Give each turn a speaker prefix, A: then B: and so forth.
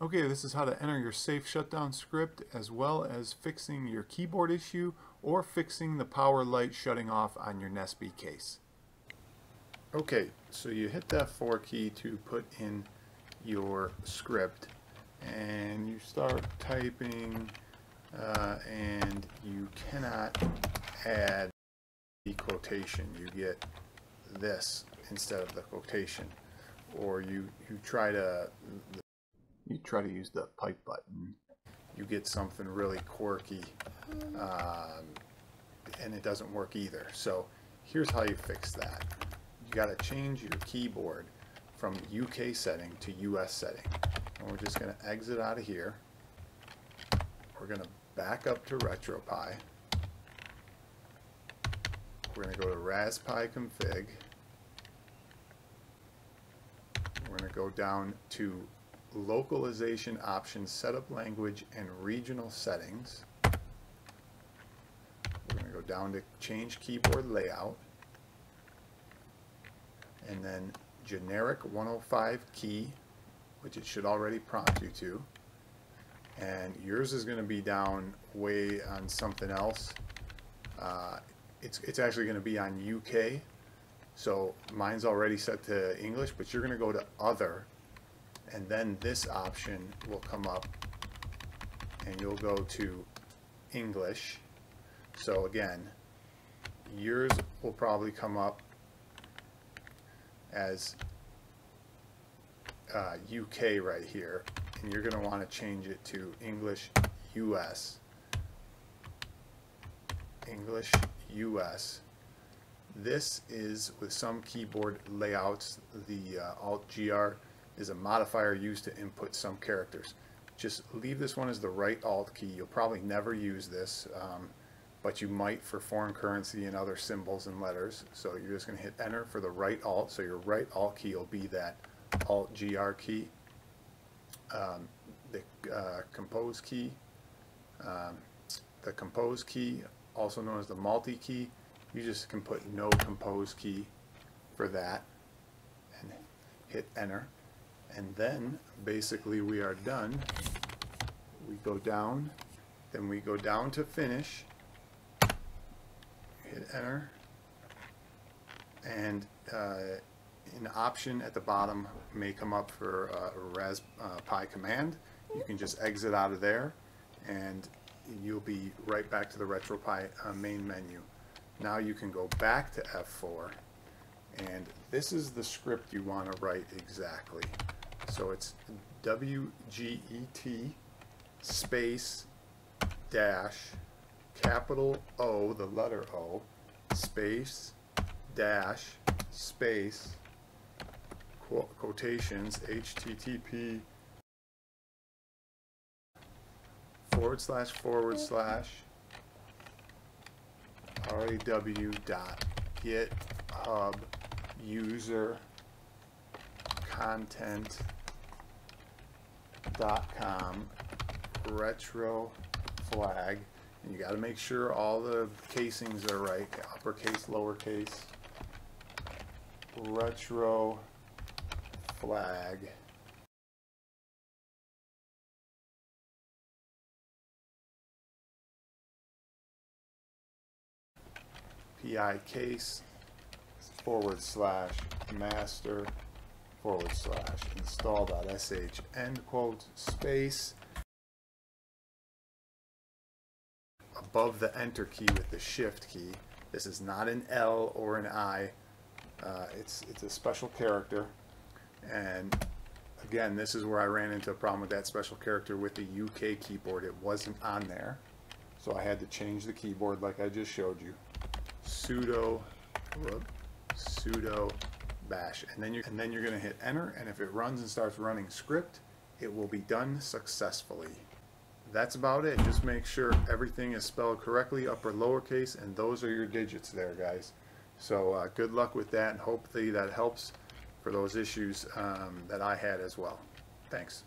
A: Okay, this is how to enter your safe shutdown script as well as fixing your keyboard issue or fixing the power light shutting off on your Nespi case. Okay, so you hit that 4 key to put in your script and you start typing uh, and you cannot add the quotation. You get this instead of the quotation or you, you try to you try to use the pipe button, you get something really quirky, um, and it doesn't work either. So here's how you fix that. You got to change your keyboard from UK setting to US setting. And we're just going to exit out of here. We're going to back up to RetroPie. We're going to go to Raspberry config. We're going to go down to localization options, setup language, and regional settings. We're going to go down to change keyboard layout. And then generic 105 key, which it should already prompt you to. And yours is going to be down way on something else. Uh, it's, it's actually going to be on UK. So mine's already set to English, but you're going to go to other and then this option will come up and you'll go to English. So again yours will probably come up as uh, UK right here and you're going to want to change it to English US English US this is with some keyboard layouts the uh, Alt GR is a modifier used to input some characters. Just leave this one as the right Alt key. You'll probably never use this, um, but you might for foreign currency and other symbols and letters. So you're just going to hit Enter for the right Alt. So your right Alt key will be that Alt GR key. Um, the uh, Compose key, um, the Compose key, also known as the multi key, you just can put no Compose key for that and hit Enter and then basically we are done. We go down then we go down to finish. Hit enter. And uh, an option at the bottom may come up for a Raspberry uh, command. You can just exit out of there and you'll be right back to the RetroPie uh, main menu. Now you can go back to F4 and this is the script you want to write exactly so it's WGET space dash capital O, the letter O, space dash space quotations HTTP forward slash forward slash RAW dot GitHub user content com retro flag. And you got to make sure all the casings are right uppercase lowercase. Retro flag. Pi case forward slash master forward slash install.sh end quote space above the enter key with the shift key. This is not an L or an I. Uh, it's, it's a special character. And again, this is where I ran into a problem with that special character with the UK keyboard. It wasn't on there. So I had to change the keyboard like I just showed you. sudo, whoop, sudo bash. And then you and then you're going to hit enter and if it runs and starts running script it will be done successfully. That's about it. Just make sure everything is spelled correctly upper lowercase and those are your digits there guys. So uh, good luck with that and hopefully that helps for those issues um, that I had as well. Thanks